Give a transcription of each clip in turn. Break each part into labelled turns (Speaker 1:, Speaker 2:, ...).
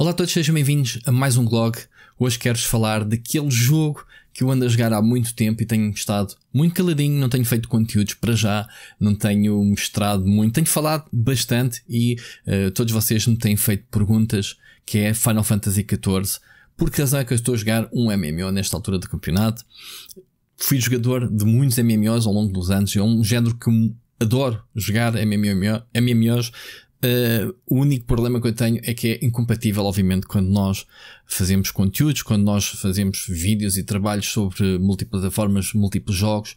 Speaker 1: Olá a todos, sejam bem-vindos a mais um blog. Hoje quero-vos falar daquele jogo que eu ando a jogar há muito tempo e tenho estado muito caladinho, não tenho feito conteúdos para já, não tenho mostrado muito, tenho falado bastante e uh, todos vocês me têm feito perguntas, que é Final Fantasy XIV. Por que razão é que eu estou a jogar um MMO nesta altura do campeonato? Fui jogador de muitos MMOs ao longo dos anos, é um género que adoro jogar MMO, MMOs Uh, o único problema que eu tenho é que é incompatível, obviamente, quando nós fazemos conteúdos, quando nós fazemos vídeos e trabalhos sobre multiplataformas, múltiplos jogos.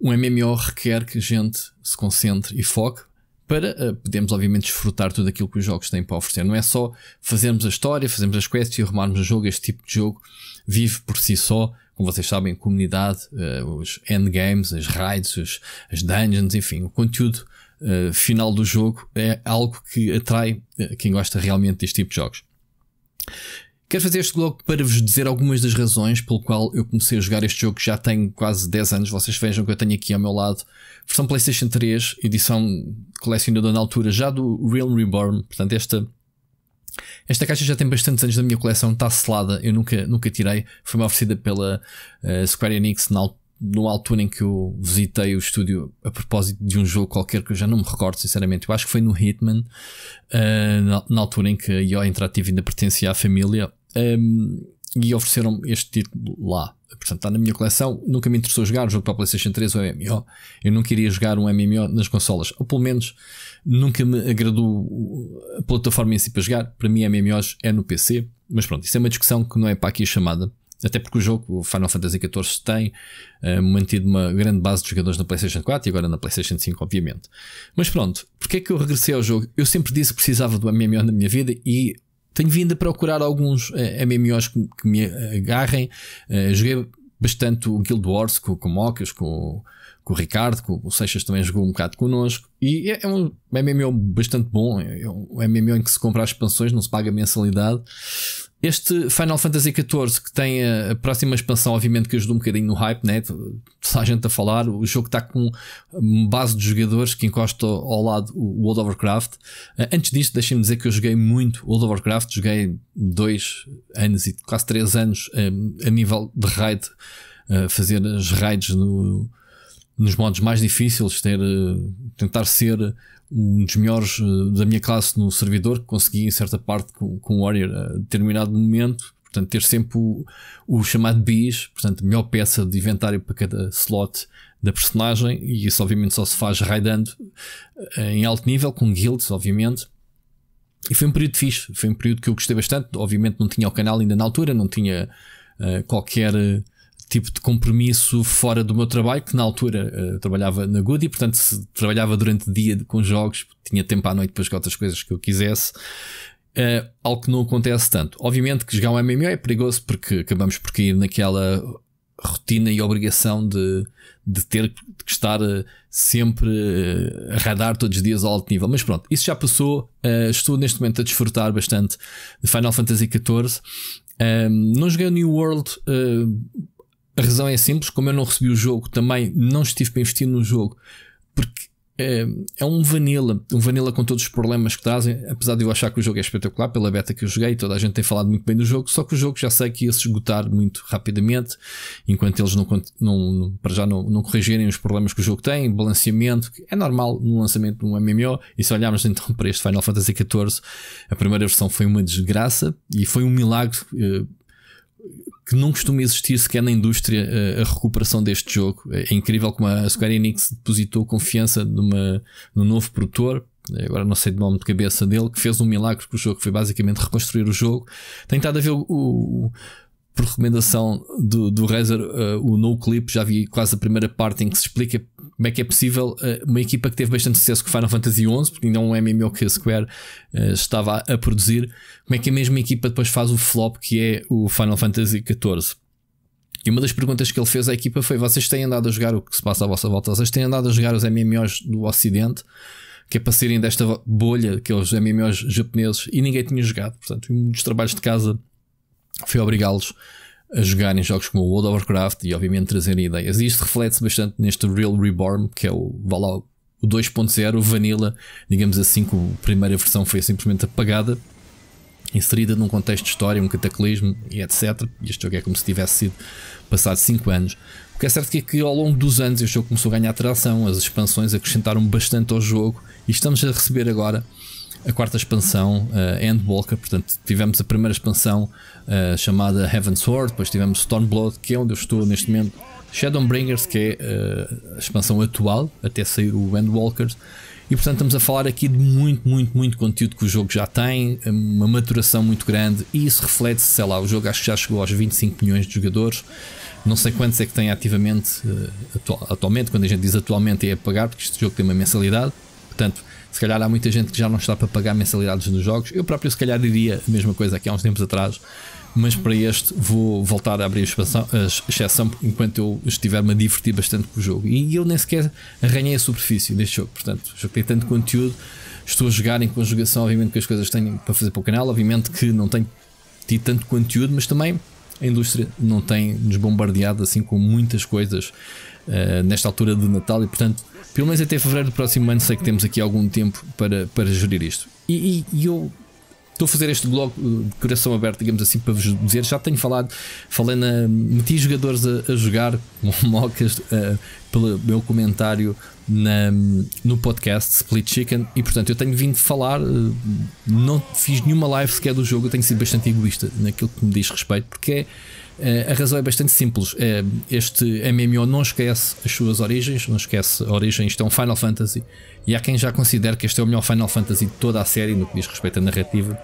Speaker 1: Um MMO requer que a gente se concentre e foque para uh, podermos, obviamente, desfrutar tudo aquilo que os jogos têm para oferecer. Não é só fazermos a história, fazermos as quests e arrumarmos o jogo. Este tipo de jogo vive por si só. Como vocês sabem, comunidade, uh, os endgames, as raids, os, as dungeons, enfim, o conteúdo uh, final do jogo é algo que atrai uh, quem gosta realmente deste tipo de jogos. Quero fazer este blog para vos dizer algumas das razões pelo qual eu comecei a jogar este jogo que já tem quase 10 anos. Vocês vejam que eu tenho aqui ao meu lado versão PlayStation 3, edição colecionador na altura já do Realm Reborn. Portanto, esta, esta caixa já tem bastantes anos da minha coleção, está selada, eu nunca, nunca tirei. Foi-me oferecida pela uh, Square Enix na, no altura em que eu visitei o estúdio a propósito de um jogo qualquer que eu já não me recordo, sinceramente. Eu acho que foi no Hitman, uh, na, na, altura em que a IO Interactive ainda pertencia à família, um, e ofereceram este título lá. Portanto, está na minha coleção. Nunca me interessou jogar o jogo para a PlayStation 3 ou MMO. Eu não queria jogar um MMO nas consolas, ou pelo menos nunca me agradou a plataforma em si para jogar. Para mim, MMOs é no PC. Mas pronto, isso é uma discussão que não é para aqui chamada. Até porque o jogo, o Final Fantasy XIV, tem uh, mantido uma grande base de jogadores na PlayStation 4 e agora na PlayStation 5, obviamente. Mas pronto, porque é que eu regressei ao jogo? Eu sempre disse que precisava do MMO na minha vida e tenho vindo a procurar alguns uh, eh, MMOs que, que, me agarrem. Uh, joguei bastante o Guild Wars com, com o Mocas, com, com o Ricardo, com o Seixas também jogou um bocado connosco. E é, é um MMO bastante bom. É um MMO em que se compra as expansões, não se paga mensalidade. Este Final Fantasy XIV, que tem a, próxima expansão, obviamente que ajuda um bocadinho no hype, né? Toda a gente a falar. O jogo está com base de jogadores que encosta ao lado o World of Warcraft. Eh, antes disto, deixem-me dizer que eu joguei muito World of Warcraft. Joguei dois anos e quase três anos eh, a nível de raid, a fazer as raids no, nos modos mais difíceis, ter, tentar ser um dos melhores eh, da minha classe no servidor, que consegui em certa parte com, o Warrior a determinado momento, portanto, ter sempre o, o chamado bis, portanto, melhor peça de inventário para cada slot da personagem, e isso obviamente só se faz raidando eh, em alto nível, com guilds, obviamente. E foi um período fixe, foi um período que eu gostei bastante. Obviamente não tinha o canal ainda na altura, não tinha uh, qualquer tipo de compromisso fora do meu trabalho, que na altura uh, trabalhava na Goody, portanto, se trabalhava durante o dia com jogos, tinha tempo à noite para jogar outras coisas que eu quisesse. Uh, algo que não acontece tanto. Obviamente que jogar um MMO é perigoso porque acabamos por cair naquela rotina e obrigação de, de ter que estar uh, sempre a radar todos os dias ao alto nível. Mas pronto, isso já passou. Estou neste momento a desfrutar bastante de Final Fantasy XIV. não joguei o New World a razão é simples, como eu não recebi o jogo, também não estive para investir no jogo, porque é, é, um vanilla, um vanilla com todos os problemas que trazem, apesar de eu achar que o jogo é espetacular pela beta que eu joguei, toda a gente tem falado muito bem do jogo, só que o jogo já sei que ia se esgotar muito rapidamente, enquanto eles não, não para já não, não corrigirem os problemas que o jogo tem, balanceamento, que é normal no lançamento de um MMO, e se olharmos então para este Final Fantasy XIV, a primeira versão foi uma desgraça e foi um milagre. Eh, que não costuma existir sequer na indústria a, a recuperação deste jogo. É incrível como a Square Enix depositou confiança numa, num novo produtor, agora não sei de nome de cabeça dele, que fez um milagre com o jogo, que foi basicamente reconstruir o jogo. Tem estado a ver o, o por recomendação do, do Razer, uh, o No Clip, já vi quase a primeira parte em que se explica como é que é possível uh, uma equipa que teve bastante sucesso com Final Fantasy XI, porque ainda é um MMO que a Square uh, estava a, a, produzir, como é que a mesma equipa depois faz o flop que é o Final Fantasy XIV. E uma das perguntas que ele fez à equipa foi: vocês têm andado a jogar o que se passa à vossa volta? Vocês têm andado a jogar os MMOs do Ocidente? que é para saírem desta bolha, que é os MMOs japoneses, e ninguém tinha jogado. Portanto, um dos trabalhos de casa foi obrigá-los a jogarem jogos como o World of Warcraft e obviamente trazerem ideias. E isto reflete-se bastante neste Real Reborn, que é o, lá, o 2.0, o Vanilla, digamos assim, que a primeira versão foi simplesmente apagada. inserida num contexto de história, um cataclismo e etc. E este jogo é como se tivesse sido passado 5 anos. O que é certo é que ao longo dos anos este jogo começou a ganhar atração, as expansões acrescentaram bastante ao jogo e estamos a receber agora a quarta expansão, uh, Endwalker. Portanto, tivemos a primeira expansão uh, chamada Heaven Sword, depois tivemos Stormblood, que é onde eu estou neste momento, Shadowbringers, que é uh, a expansão atual, até sair o Endwalkers. E portanto estamos a falar aqui de muito, muito, muito conteúdo que o jogo já tem, uma maturação muito grande e isso reflete-se, sei lá, o jogo acho que já chegou aos 25 milhões de jogadores. Não sei quantos é que tem ativamente atual, atualmente, quando a gente diz atualmente é a pagar, porque este jogo tem uma mensalidade. Portanto, se calhar há muita gente que já não está para pagar mensalidades nos jogos. Eu próprio, se calhar, diria a mesma coisa aqui há uns tempos atrás. Mas para este vou voltar a abrir a, expansão, a exceção enquanto eu estiver-me a divertir bastante com o jogo. E eu nem sequer arranhei a superfície deste jogo. Portanto, tem tanto conteúdo. Estou a jogar em conjugação, obviamente, que as coisas tenho para fazer para o canal. Obviamente que não tenho tido tanto conteúdo, mas também a indústria não tem nos bombardeado assim com muitas coisas uh, nesta altura de Natal e, portanto, pelo menos até fevereiro do próximo ano sei que temos aqui algum tempo para, para gerir isto. E, e, e eu estou a fazer este blog de coração aberto, digamos assim, para vos dizer. Já tenho falado, falei na. meti jogadores a, a jogar mocas uh, pelo meu comentário na, no podcast Split Chicken e portanto eu tenho vindo falar, uh, não fiz nenhuma live sequer do jogo, eu tenho sido bastante egoísta naquilo que me diz respeito, porque é a razão é bastante simples. Uh, este MMO não esquece as suas origens, não esquece a origem. Isto é um Final Fantasy. E há quem já considere que este é o melhor Final Fantasy de toda a série, no que diz respeito à narrativa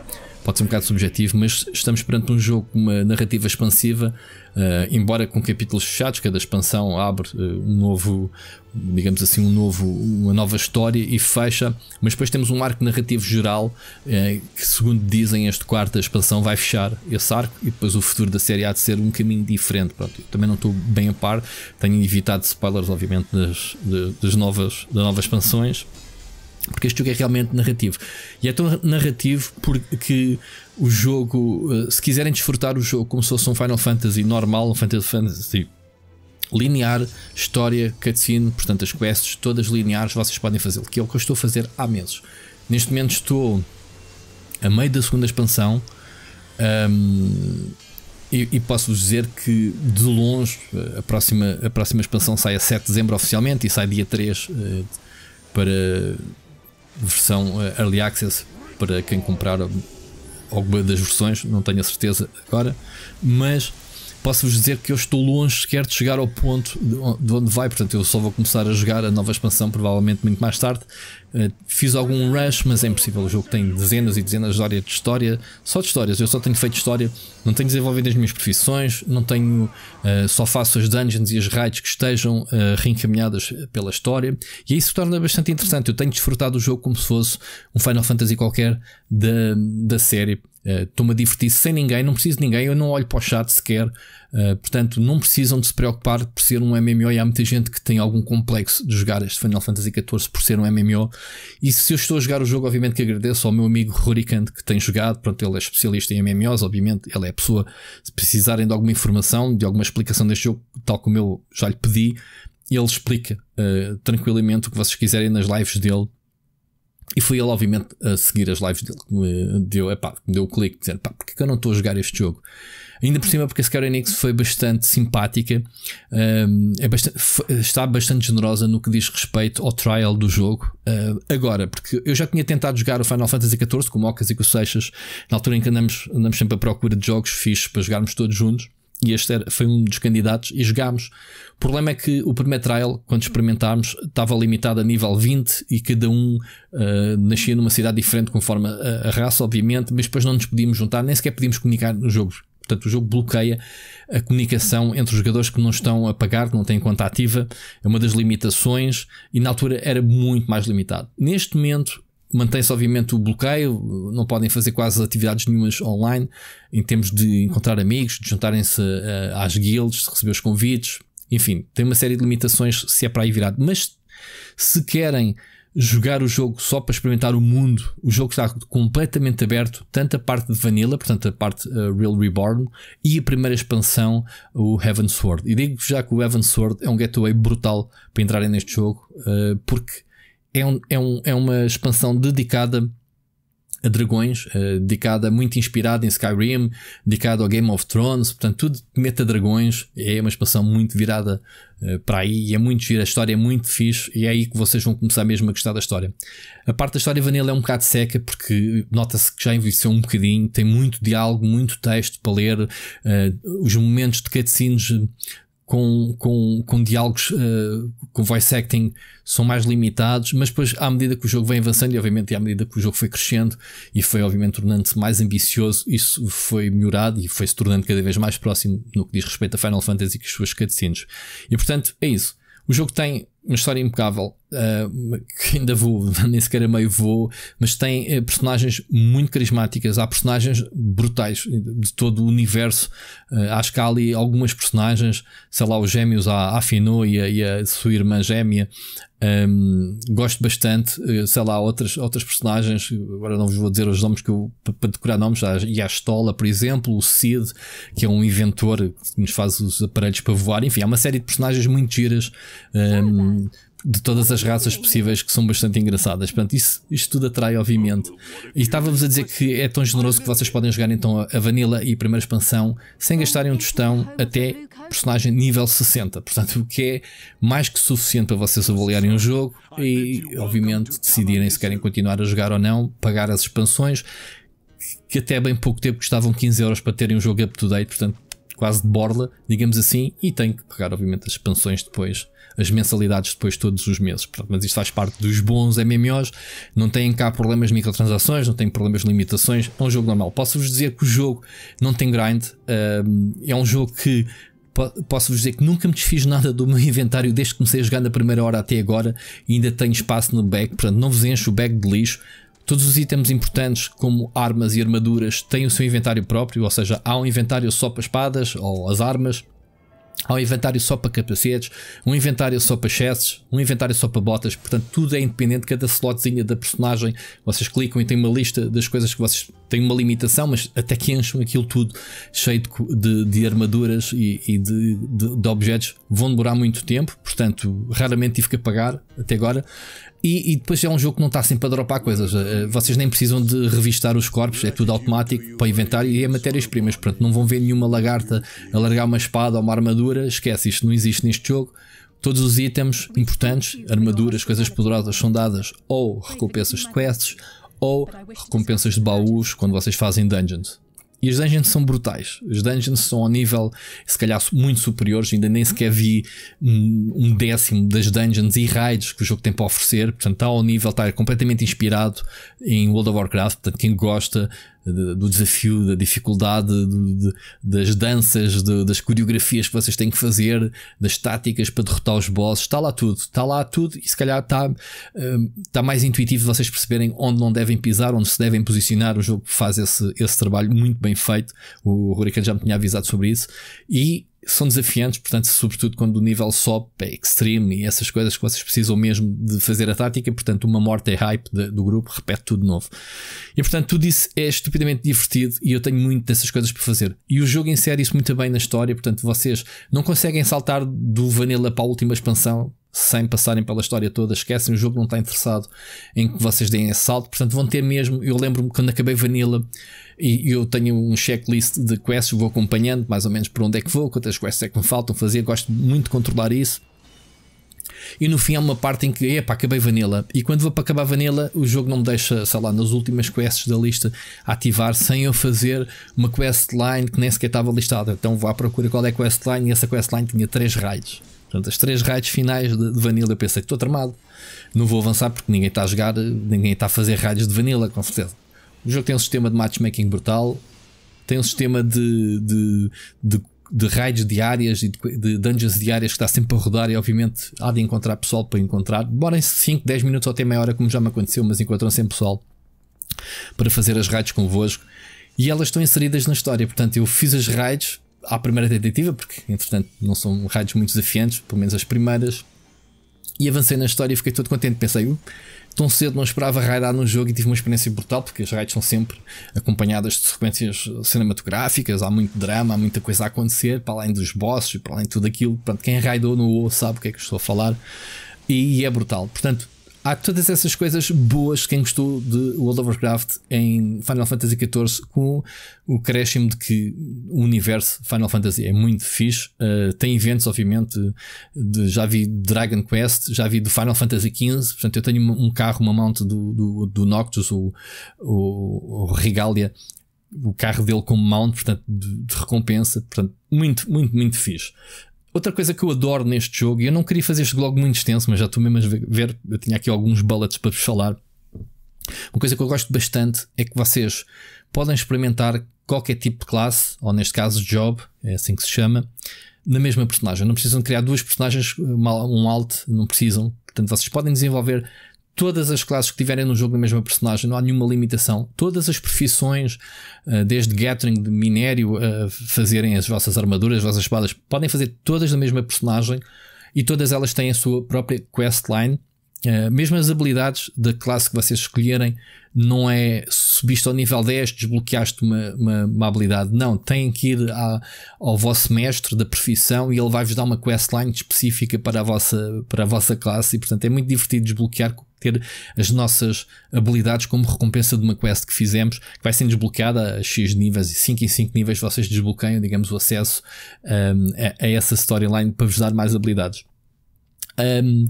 Speaker 1: pode ser um bocado subjetivo, mas estamos perante um jogo com uma narrativa expansiva, uh, embora com capítulos fechados, cada expansão abre uh, um novo, digamos assim, um novo, uma nova história e fecha, mas depois temos um arco narrativo geral uh, que, segundo dizem, este quarta expansão vai fechar esse arco e depois o futuro da série há de ser um caminho diferente. Pronto, também não estou bem a par, tenho evitado spoilers, obviamente, das, das, novas, das novas expansões porque este jogo é realmente narrativo. E é tão narrativo porque o jogo, eh, se quiserem desfrutar o jogo como se fosse um Final Fantasy normal, um Fantasy Fantasy linear, história, cutscene, portanto as quests todas lineares, vocês podem fazê-lo, que é o que eu estou a fazer há meses. Neste momento estou a meio da segunda expansão um, e, e posso-vos dizer que de longe a próxima, a próxima expansão sai a 7 de dezembro oficialmente e sai dia 3 uh, eh, para versão uh, Early Access para quem comprar alguma das versões, não tenho a certeza agora, mas posso-vos dizer que eu estou longe sequer de chegar ao ponto de onde vai, portanto eu só vou começar a jogar a nova expansão provavelmente muito mais tarde eh, fiz algum rush, mas é impossível. O jogo tem dezenas e dezenas de horas de história, só de histórias. Eu só tenho feito história, não tenho desenvolvido as minhas profissões, não tenho, uh, só faço as dungeons e as raids que estejam uh, reencaminhadas pela história. E isso torna bastante interessante. Eu tenho desfrutado o jogo como se fosse um Final Fantasy qualquer da, da série. Estou-me uh, a divertir sem ninguém, não preciso de ninguém, eu não olho para o chat sequer. Uh, portanto, não precisam de se preocupar por ser um MMO e há muita gente que tem algum complexo de jogar este Final Fantasy XIV por ser um MMO. E se eu estou a jogar o jogo, obviamente que agradeço ao meu amigo Rurikant que tem jogado. Pronto, ele é especialista em MMOs, obviamente. Ele é a pessoa, se precisarem de alguma informação, de alguma explicação deste jogo, tal como eu já lhe pedi, ele explica uh, tranquilamente o que vocês quiserem nas lives dele. E foi ele, obviamente, a seguir as lives dele que me deu, epá, me deu o clique, dizendo: pá, porque que eu não estou a jogar este jogo? Ainda por cima, porque a Square Enix foi bastante simpática, um, é bastante, está bastante generosa no que diz respeito ao trial do jogo. Uh, agora, porque eu já tinha tentado jogar o Final Fantasy XIV com o Mocas e com o Seixas, na altura em que andamos, andamos sempre à procura de jogos fixos para jogarmos todos juntos. E este era, foi um dos candidatos e jogámos. O problema é que o primeiro trial, quando experimentámos, estava limitado a nível 20 e cada um uh, nascia numa cidade diferente conforme a, a, raça, obviamente, mas depois não nos podíamos juntar, nem sequer podíamos comunicar nos jogos. Portanto, o jogo bloqueia a comunicação entre os jogadores que não estão a pagar, que não têm conta ativa. É uma das limitações e na altura era muito mais limitado. Neste momento, mantém-se obviamente o bloqueio, não podem fazer quase atividades nenhumas online em termos de encontrar amigos, de juntarem-se uh, às guilds, de receber os convites, enfim, tem uma série de limitações se é para aí virado. Mas se querem jogar o jogo só para experimentar o mundo, o jogo está completamente aberto, tanto a parte de Vanilla, portanto a parte uh, Real Reborn, e a primeira expansão, o Heaven Sword. E digo já que o Heaven Sword é um gateway brutal para entrarem neste jogo, uh, porque é, um, é, um, é uma expansão dedicada a dragões, uh, dedicada, muito inspirada em Skyrim, dedicada ao Game of Thrones, portanto, tudo meta dragões é uma expansão muito virada uh, para aí e é muito gira, a história é muito fixe e é aí que vocês vão começar mesmo a gostar da história. A parte da história vanilla é um bocado seca porque nota-se que já envelheceu um bocadinho, tem muito diálogo, muito texto para ler, uh, os momentos de cutscenes com, com, com diálogos uh, com voice acting são mais limitados, mas depois, à medida que o jogo vem avançando, e obviamente à medida que o jogo foi crescendo e foi, obviamente, tornando-se mais ambicioso, isso foi melhorado e foi se tornando cada vez mais próximo no que diz respeito a Final Fantasy e as suas cutscenes. E portanto, é isso. O jogo tem uma história impecável, uh, que ainda vou, nem sequer a meio vou, mas tem uh, personagens muito carismáticas. Há personagens brutais de todo o universo. Uh, acho que há ali algumas personagens, sei lá, os gêmeos, a Afinô e a, e a sua irmã gêmea. Um, gosto bastante, sei lá, outras, outras personagens. Agora não vos vou dizer os nomes que eu, para decorar nomes. E a Stola, por exemplo, o Cid, que é um inventor que nos faz os aparelhos para voar. Enfim, há uma série de personagens muito giras. Um, de todas as raças possíveis que são bastante engraçadas. Portanto, isso, isto tudo atrai, obviamente. E estava-vos a dizer que é tão generoso que vocês podem jogar então a Vanilla e a primeira expansão sem gastarem um tostão até personagem nível 60. Portanto, o que é mais que suficiente para vocês avaliarem o jogo e, obviamente, decidirem se querem continuar a jogar ou não, pagar as expansões. Que até bem pouco tempo custavam 15 euros para terem um jogo up to date, portanto, quase de borla, digamos assim, e tem que pagar, obviamente, as expansões depois as mensalidades depois todos os meses. Portanto, mas isto faz parte dos bons MMOs, não tem cá problemas de microtransações, não tem problemas de limitações, é um jogo normal. Posso-vos dizer que o jogo não tem grind, é um jogo que posso-vos dizer que nunca me desfiz nada do meu inventário desde que comecei a jogar na primeira hora até agora e ainda tenho espaço no bag, portanto não vos encho o bag de lixo. Todos os itens importantes, como armas e armaduras, têm o seu inventário próprio, ou seja, há um inventário só para espadas ou as armas, Há um inventário só para capacetes, um inventário só para chassis, um inventário só para botas, portanto tudo é independente, cada slotzinha da personagem. Vocês clicam e tem uma lista das coisas que vocês têm uma limitação, mas até que enchem aquilo tudo cheio de, de armaduras e, e de, de, de, objetos, vão demorar muito tempo, portanto raramente tive que pagar até agora. E, e, depois é um jogo que não está sempre a dropar coisas. Eh, vocês nem precisam de revistar os corpos, é tudo automático para inventário e é matérias-primas. Portanto, não vão ver nenhuma lagarta a largar uma espada ou uma armadura. Esquece, isto não existe neste jogo. Todos os itens importantes, armaduras, coisas poderosas, são dadas ou recompensas de quests ou recompensas de baús quando vocês fazem dungeons. E as dungeons são brutais. As dungeons são ao nível, se calhar, muito superiores. Ainda nem sequer vi um décimo das dungeons e raids que o jogo tem para oferecer. Portanto, está ao nível, está completamente inspirado em World of Warcraft. Portanto, quem gosta do desafio, da dificuldade, do, de, das danças, de, das coreografias que vocês têm que fazer, das táticas para derrotar os bosses, está lá tudo, está lá tudo e se calhar está, hum, está mais intuitivo vocês perceberem onde não devem pisar, onde se devem posicionar. O jogo faz esse, esse trabalho muito bem feito. O Hurricane já me tinha avisado sobre isso e são desafiantes, portanto, sobretudo quando o nível sobe é extreme e essas coisas que vocês precisam mesmo de fazer a tática, portanto, uma morte é hype de, do grupo, repete tudo de novo. E portanto, tudo isso é estupidamente divertido e eu tenho muito dessas coisas para fazer. E o jogo insere isso muito bem na história, portanto, vocês não conseguem saltar do vanilla para a última expansão sem passarem pela história toda, esquecem, o jogo não está interessado em que vocês deem esse salto, portanto, vão ter mesmo. Eu lembro-me quando acabei vanilla e eu tenho um checklist de quests, vou acompanhando mais ou menos por onde é que vou, quantas quests é que me faltam fazer, gosto muito de controlar isso. E no fim há uma parte em que, epá, acabei vanilla. E quando vou para acabar vanilla, o jogo não me deixa, sei lá, nas últimas quests da lista ativar sem eu fazer uma questline que nem sequer estava listada. Então vou à procura qual é a questline e essa questline tinha três raids. Portanto, as três raids finais de, de vanilla eu pensei estou tramado. Não vou avançar porque ninguém está a jogar, ninguém está a fazer raids de vanilla, com certeza. O jogo tem um sistema de matchmaking brutal, tem um sistema de, de, de, de raids diárias e de, de dungeons diárias que está sempre a rodar e obviamente há de encontrar pessoal para encontrar. Demorem-se 5, 10 minutos ou até meia hora, como já me aconteceu, mas encontram sempre pessoal para fazer as raids convosco. E elas estão inseridas na história. Portanto, eu fiz as raids à primeira tentativa, porque entretanto não são raids muito desafiantes, pelo menos as primeiras. E avancei na história e fiquei todo contente. Pensei, uh, tão cedo não esperava raidar no jogo e tive uma experiência brutal, porque as raids são sempre acompanhadas de sequências cinematográficas, há muito drama, há muita coisa a acontecer, para além dos bosses, para além de tudo aquilo. Portanto, quem raidou no WoW sabe o que é que estou a falar. E, e é brutal. Portanto, há todas essas coisas boas. Quem gostou de World of Warcraft em Final Fantasy XIV, com o crescimo de que o universo Final Fantasy é muito fixe. Uh, tem eventos, obviamente, de, já vi Dragon Quest, já vi do Final Fantasy XV. Portanto, eu tenho um carro, uma mount do, do, do Noctus, o, o, o Regalia, o carro dele como mount, portanto, de, de recompensa. Portanto, muito, muito, muito fixe. Outra coisa que eu adoro neste jogo, e eu não queria fazer este blog muito extenso, mas já estou mesmo a ver, eu tinha aqui alguns bullets para vos falar. Uma coisa que eu gosto bastante é que vocês podem experimentar qualquer tipo de classe, ou neste caso job, é assim que se chama, na mesma personagem. Não precisam criar duas personagens, um alt, não precisam. Portanto, vocês podem desenvolver todas as classes que tiverem no jogo da mesma personagem, não há nenhuma limitação. Todas as profissões, eh, desde gathering de minério a fazerem as vossas armaduras, as vossas espadas, podem fazer todas da mesma personagem e todas elas têm a sua própria questline. Uh, mesmo as habilidades da classe que vocês escolherem, não é subiste ao nível 10, desbloqueaste uma, uma, uma habilidade. Não, têm que ir à, ao vosso mestre da profissão e ele vai-vos dar uma questline específica para a, vossa, para a vossa classe. E portanto é muito divertido desbloquear ter as nossas habilidades como recompensa de uma quest que fizemos, que vai sendo desbloqueada a X níveis e 5 em 5 níveis vocês desbloqueiam, digamos, o acesso um, a, a, essa storyline para vos dar mais habilidades. Um,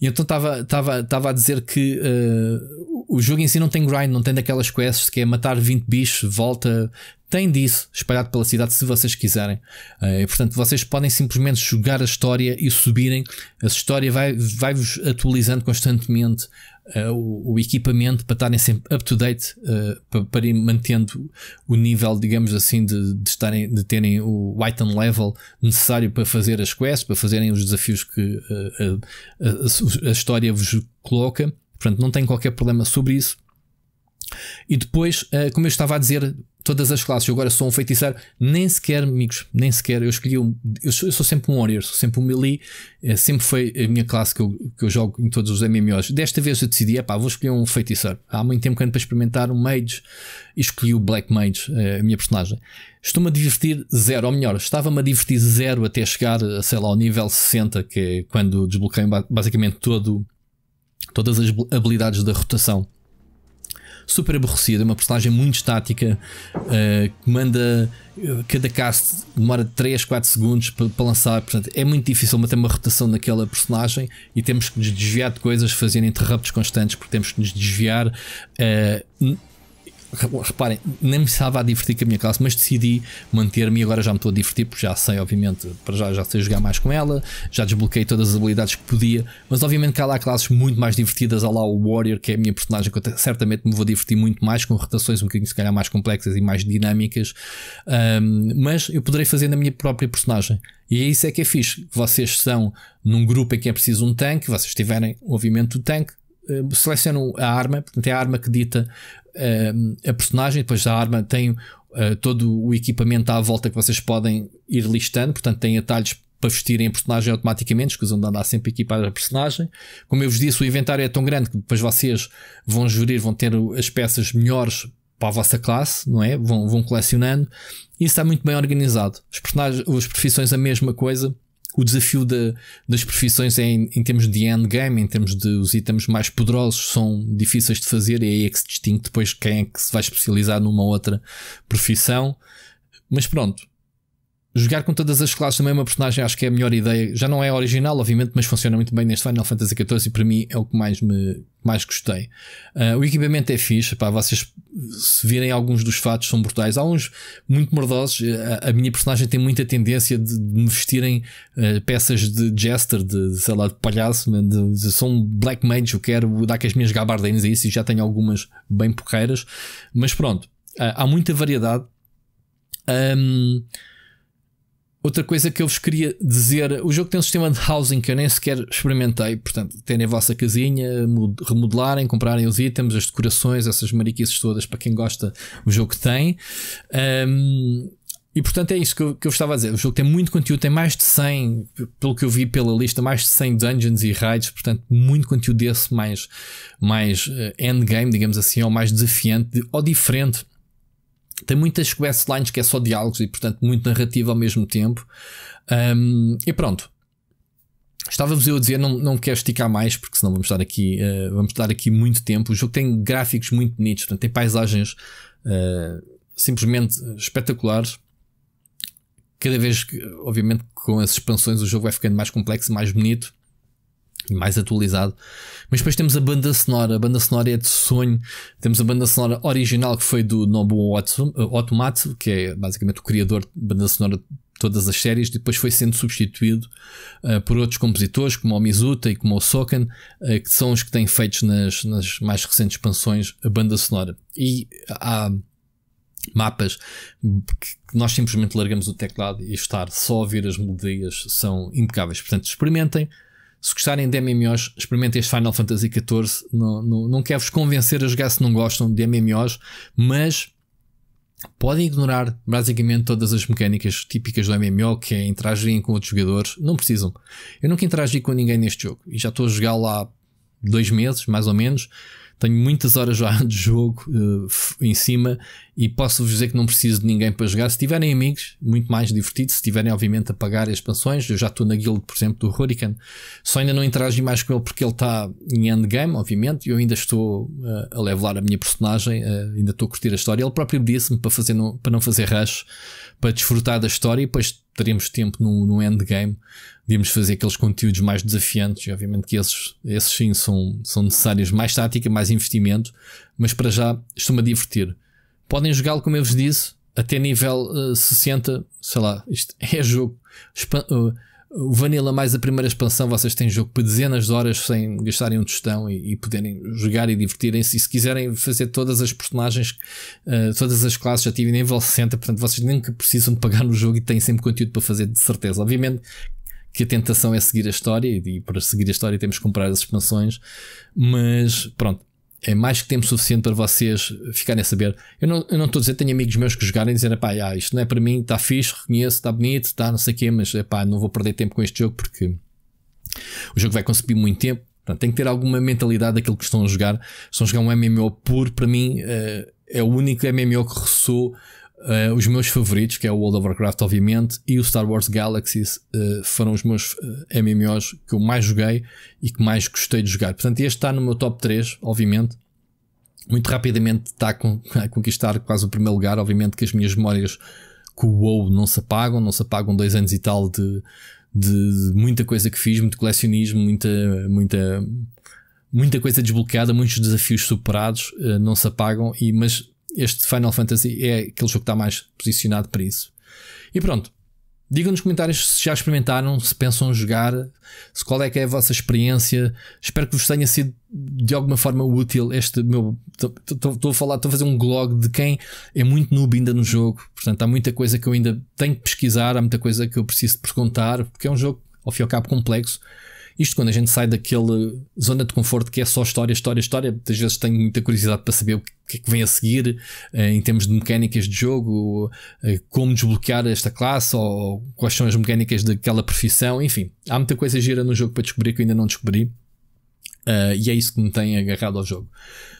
Speaker 1: então estava a dizer que uh, o jogo em si não tem grind, não tem daquelas quests que é matar 20 bichos, volta. Tem disso espalhado pela cidade se vocês quiserem. Uh, portanto, vocês podem simplesmente jogar a história e subirem. A história vai-vos vai atualizando constantemente uh, o, o, equipamento para estarem sempre up to date, uh, para, para, ir mantendo o nível, digamos assim, de, de, estarem, de terem o item level necessário para fazer as quests, para fazerem os desafios que a, a, a história vos coloca. Portanto, não tem qualquer problema sobre isso. E depois, como eu estava a dizer, todas as classes. Eu agora sou um feiticeiro, nem sequer, amigos, nem sequer. Eu escolhi um. Eu sou, eu sou sempre um warrior, sou sempre um melee. É, sempre foi a minha classe que eu, que eu jogo em todos os MMOs. Desta vez eu decidi, é pá, vou escolher um feiticeiro. Há muito tempo que ando para experimentar um mage e escolhi o Black Mage, é, a minha personagem. Estou-me a divertir zero, ou melhor, estava-me a divertir zero até chegar, sei lá, ao nível 60, que é quando desbloqueio basicamente todo, todas as habilidades da rotação super aborrecida, uma personagem muito estática, uh, que manda eh, cada cast demora 3, 4 segundos para, para, lançar, portanto é muito difícil manter uma rotação naquela personagem e temos que nos desviar de coisas, fazer interruptos constantes porque temos que nos desviar. Uh, reparem, nem me estava a divertir com a minha classe, mas decidi manter-me e agora já me estou a divertir, porque já sei, obviamente, para já já sei jogar mais com ela, já desbloqueei todas as habilidades que podia, mas obviamente que há lá classes muito mais divertidas, há lá o Warrior, que é a minha personagem, que eu certamente me vou divertir muito mais, com rotações um bocadinho se calhar mais complexas e mais dinâmicas, um, mas eu poderei fazer na minha própria personagem. E é isso é que é fixe. Vocês são num grupo em que é preciso um tanque, vocês tiverem, obviamente, o tanque, uh, selecionam a arma, portanto é a arma que dita a personagem, depois a arma tem uh, todo o equipamento à volta que vocês podem ir listando, portanto tem atalhos para vestirem a personagem automaticamente, escusam de andar sempre equipar a personagem. Como eu vos disse, o inventário é tão grande que depois vocês vão gerir, vão ter as peças melhores para a vossa classe, não é? Vão, vão colecionando. Isso está muito bem organizado. Os personagens, as profissões a mesma coisa o desafio de, das profissões é em, em, termos de endgame, em termos de os itens mais poderosos são difíceis de fazer e aí é que se distingue depois quem é que se vai especializar numa outra profissão. Mas pronto, jogar com todas as classes também uma personagem acho que é a melhor ideia. Já não é original, obviamente, mas funciona muito bem neste Final Fantasy XIV e para mim é o que mais me mais gostei. Uh, o equipamento é fixe, pá, vocês se virem alguns dos fatos são brutais. Há uns muito mordosos. A, a minha personagem tem muita tendência de, de me vestirem uh, peças de jester, de, sei lá, de palhaço, de, de, sou um black mage, eu quero dar com as minhas gabardinas a isso e já tenho algumas bem porreiras. Mas pronto, uh, há muita variedade. Um, Outra coisa que eu vos queria dizer: o jogo tem um sistema de housing que eu nem sequer experimentei. Portanto, terem a vossa casinha, remodelarem, comprarem os itens, as decorações, essas mariquices todas para quem gosta, o jogo tem. Um, e portanto é isso que eu, que eu estava a dizer. O jogo tem muito conteúdo, tem mais de 100, pelo que eu vi pela lista, mais de 100 dungeons e raids. Portanto, muito conteúdo desse, mais, mais uh, endgame, digamos assim, ou mais desafiante ou diferente tem muitas questlines que é só diálogos e, portanto, muito narrativa ao mesmo tempo. Um, e pronto. Estava-vos eu a dizer, não, não quero esticar mais, porque senão vamos estar aqui, uh, vamos estar aqui muito tempo. O jogo tem gráficos muito bonitos, portanto, tem paisagens uh, simplesmente espetaculares. Cada vez que, obviamente, com as expansões, o jogo vai ficando mais complexo, mais bonito e mais atualizado. Mas depois temos a banda sonora. A banda sonora é de sonho. Temos a banda sonora original que foi do Nobuo Otomatsu, que é basicamente o criador de banda sonora de todas as séries. Depois foi sendo substituído uh, por outros compositores, como o Mizuta e como o Soken, uh, que são os que têm feito nas, nas mais recentes expansões a banda sonora. E há mapas que nós simplesmente largamos o teclado e estar só a ouvir as melodias são impecáveis. Portanto, experimentem. Se gostarem de MMOs, experimentem este Final Fantasy XIV. Não, não, não quero vos convencer a jogar se não gostam de MMOs, mas podem ignorar basicamente todas as mecânicas típicas do MMO, que é interagirem com outros jogadores. Não precisam. Eu nunca interagi com ninguém neste jogo e já estou a jogar lá dois meses, mais ou menos. Tenho muitas horas já de jogo uh, em cima e posso-vos dizer que não preciso de ninguém para jogar. Se tiverem amigos, muito mais divertido. Se tiverem, obviamente, a pagar expansões, eu já estou na guild, por exemplo, do Hurricane. Só ainda não interagi mais com ele porque ele está em endgame, obviamente. Eu ainda estou uh, a levelar a minha personagem, uh, ainda estou a curtir a história. Ele próprio disse-me para, fazer para não fazer rush, para desfrutar da história e depois teremos tempo no, no endgame podíamos fazer aqueles conteúdos mais desafiantes, e obviamente que esses, esses sim são, são necessários mais tática, mais investimento, mas para já estou-me a divertir. Podem jogá-lo, como eu vos disse, até nível uh, 60, sei lá, isto é jogo. Uh, o Vanilla mais a primeira expansão, vocês têm jogo para dezenas de horas sem gastarem um tostão e, e poderem jogar e divertirem-se. E se quiserem fazer todas as personagens, uh, todas as classes, já tive nível 60, portanto vocês nem que precisam de pagar no jogo e têm sempre conteúdo para fazer de certeza. Obviamente que a tentação é seguir a história e para seguir a história temos que comprar as expansões, mas pronto, é mais que tempo suficiente para vocês ficarem a saber. Eu não, eu não estou a dizer, tenho amigos meus que jogarem e dizem, pá, ah, isto não é para mim, está fixe, reconheço, está bonito, está não sei o quê, mas pá, não vou perder tempo com este jogo porque o jogo vai consumir muito tempo. Portanto, tem que ter alguma mentalidade daquilo que estão a jogar. Estão a jogar um MMO puro, para mim, uh, é o único MMO que ressoou Uh, os meus favoritos, que é o World of Warcraft, obviamente, e o Star Wars Galaxies, uh, foram os meus uh, eh, MMOs que eu mais joguei e que mais gostei de jogar. Portanto, este está no meu top 3, obviamente. Muito rapidamente está a, conquistar quase o primeiro lugar. Obviamente que as minhas memórias com o WoW não se apagam, não se apagam dois anos e tal de, de muita coisa que fiz, muito colecionismo, muita, muita, muita coisa desbloqueada, muitos desafios superados, não se apagam, e, mas este Final Fantasy é aquele jogo que está mais posicionado para isso. E pronto. Digam nos comentários se já experimentaram, se pensam jogar, se qual é que é a vossa experiência. Espero que vos tenha sido de alguma forma útil este meu. Estou a falar, estou a fazer um blog de quem é muito noob ainda no jogo. Portanto, há muita coisa que eu ainda tenho que pesquisar, há muita coisa que eu preciso de perguntar, porque é um jogo, ao fim e ao cabo, complexo. Isto quando a gente sai daquele zona de conforto que é só história, história, história. Muitas vezes tenho muita curiosidade para saber o que é que vem a seguir eh, em termos de mecânicas de jogo, eh, como desbloquear esta classe ou quais são as mecânicas daquela profissão. Enfim, há muita coisa gira no jogo para descobrir que eu ainda não descobri. Uh, e é isso que me tem agarrado ao jogo.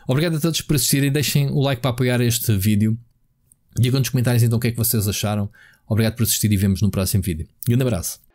Speaker 1: Obrigado a todos por assistirem. Deixem o like para apoiar este vídeo. Digam nos comentários então o que é que vocês acharam. Obrigado por assistir e vemos no próximo vídeo. Um grande abraço.